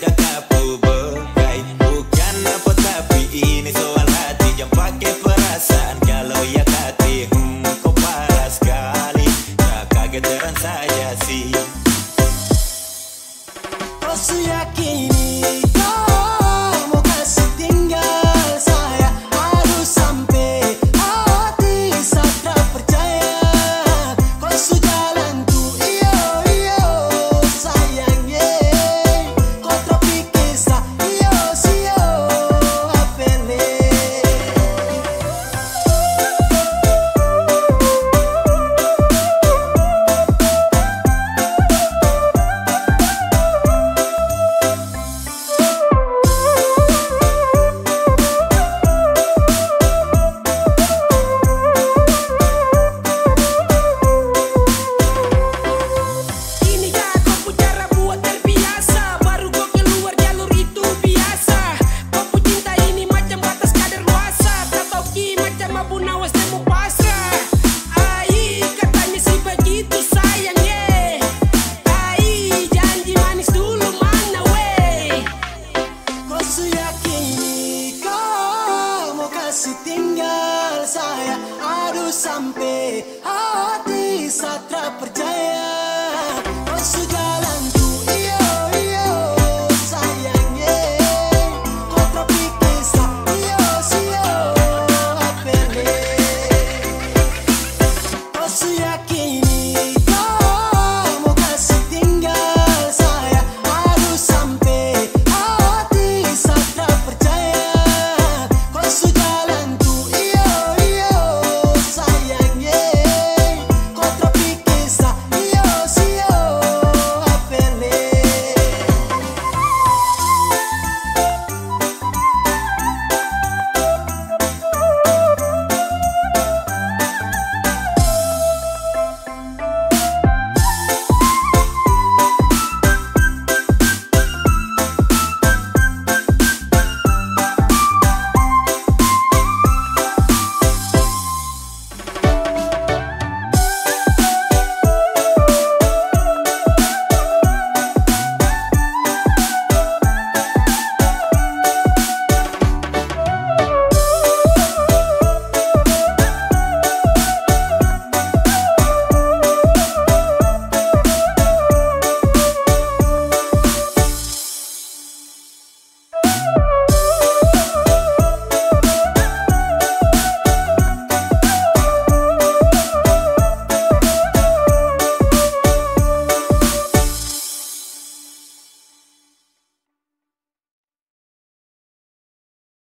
got that. Masih tinggal saya. Harus sampai hati satra percaya Oh sudah